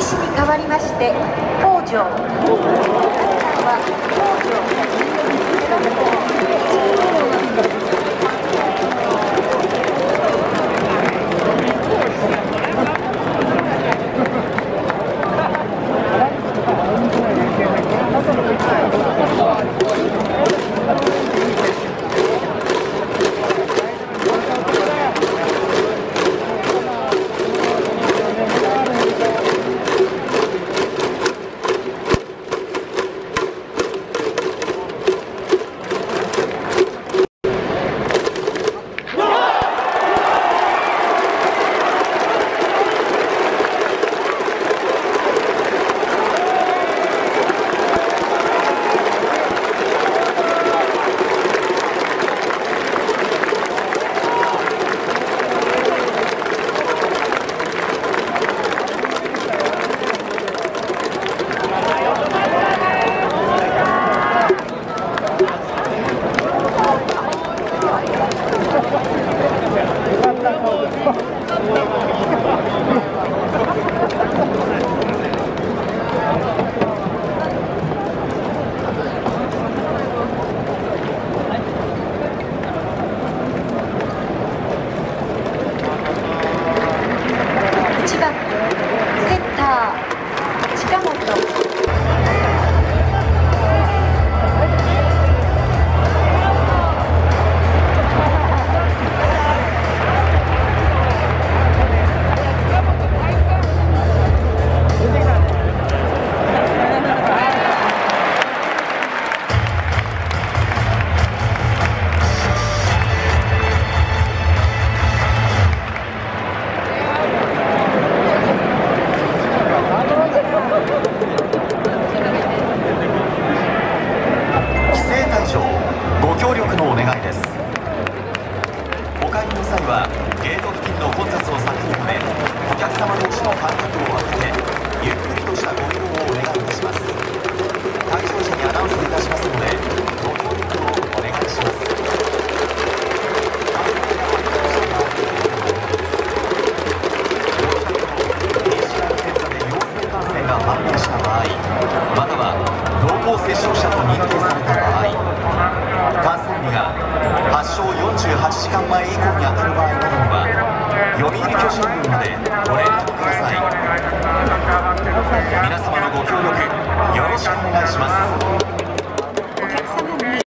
西に代わりまして北条は北条。はゲート付近の混雑を避けるためお客様同士の間隔を空けてゆっくりとしたご移動をお願いいたします。会場時にアナウンスいたしますのでご協力をお願いします。判明した場合または濃厚接触者と認定された場合読売巨人軍までご連絡ください。皆様のご協力よろしくお願いします。